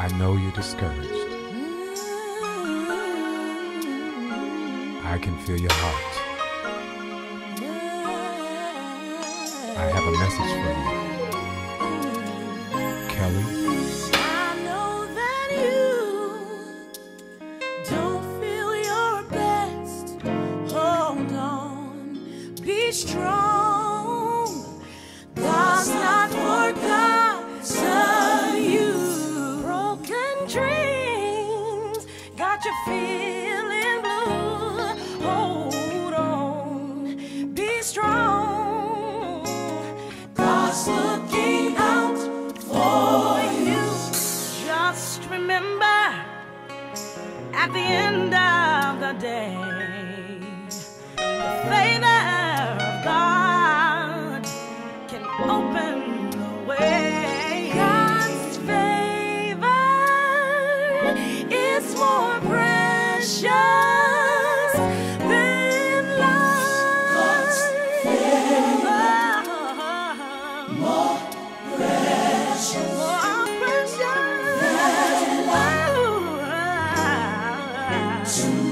I know you're discouraged. I can feel your heart. I have a message for you. Kelly, I know that you don't feel your best. Hold on, be strong. Remember at the end of the day, true.